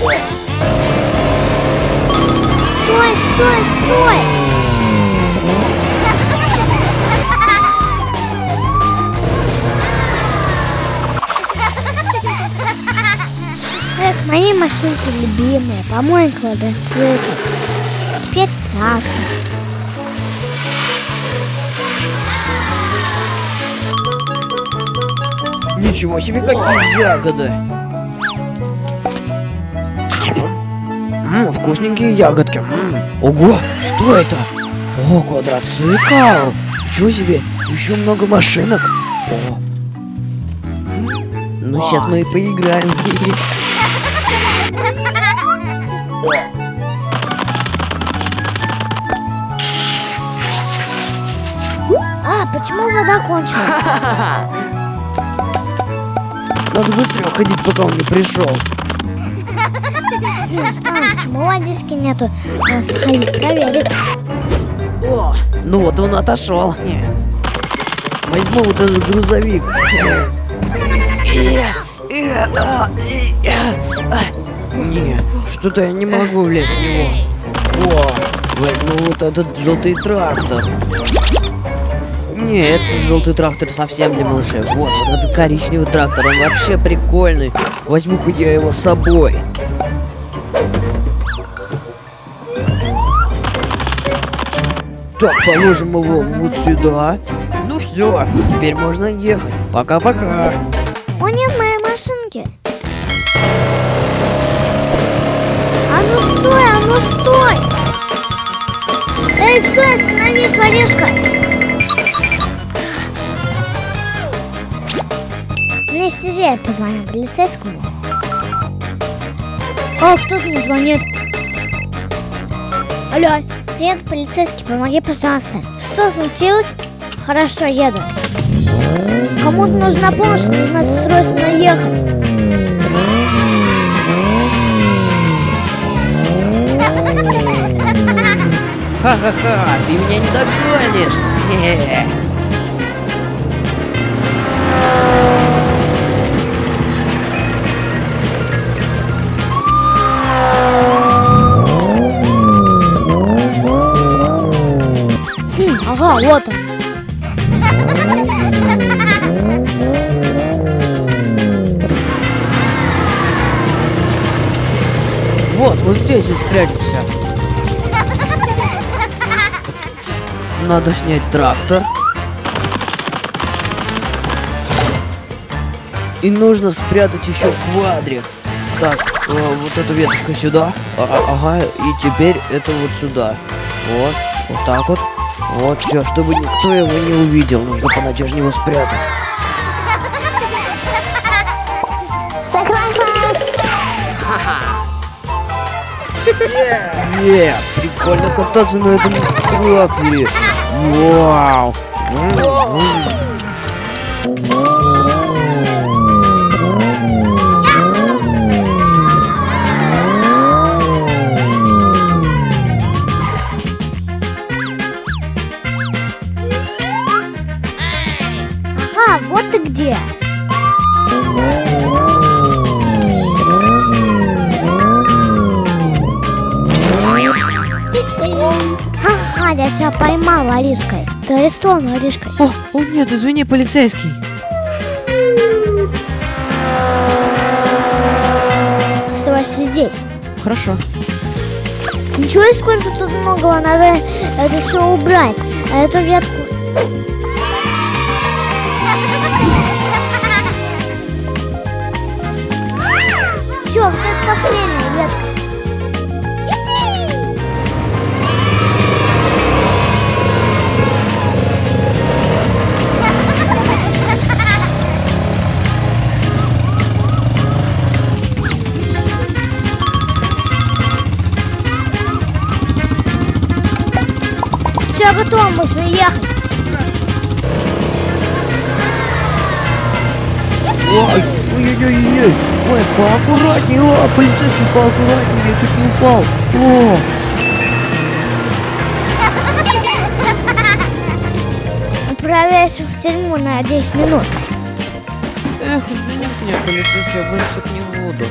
Стой, стой, стой! Эх, мои машинки любимые, помоем квадроциклы. Теперь трактор. Ничего себе, какие ягоды! Ммм, вкусненькие ягодки. М, Ого, что это? О, квадроцикл! Ничего себе, еще много машинок. О. Ну, сейчас мы и поиграем. А, почему вода кончилась? Надо быстрее уходить, пока он не пришел. Почему водички нету? Сходить проверить. О, ну вот он отошел. Возьму вот этот грузовик. Не, что-то я не могу влезть в него. О, возьму вот этот желтый трактор. Не, этот желтый трактор совсем для малышей. Вот, вот этот коричневый трактор, он вообще прикольный. Возьму-ка я его с собой. Так, положим его вот сюда. Ну все, теперь можно ехать. Пока-пока. О, нет моей машинки. А ну стой, а ну стой! Эй, стой, остановись, воришка! Вместе я позвоню полицейскому. О, кто-то мне звонит. Алло, привет, полицейский, помоги, пожалуйста. Что случилось? Хорошо, еду. Кому-то нужна помощь, нужно срочно ехать. Ха-ха-ха, ты меня не догонишь. Здесь и спрячешься. Надо снять трактор. И нужно спрятать еще в квадре. Так, э, вот эту веточку сюда. А- а- ага, и теперь это вот сюда. Вот, вот так вот. Вот все, чтобы никто его не увидел. Нужно понадежнее его спрятать. Е, прикольно кататься на этом тракторе. Вау. Ага, вот ты где. Тебя поймал, воришкой. Ты арестован, воришкой. О, о нет, извини, полицейский. Оставайся здесь. Хорошо. Ничего, сколько тут многого, надо это все убрать. А эту ветку... Все, вот это последняя Все готово, можно ехать. Ой, ой-ой-ой, ой, поаккуратнее, о, полицейский, поаккуратнее, я чуть не упал. О, Отправляйся в тюрьму на 10 минут. эх, извините меня, полицейский, я больше так не буду.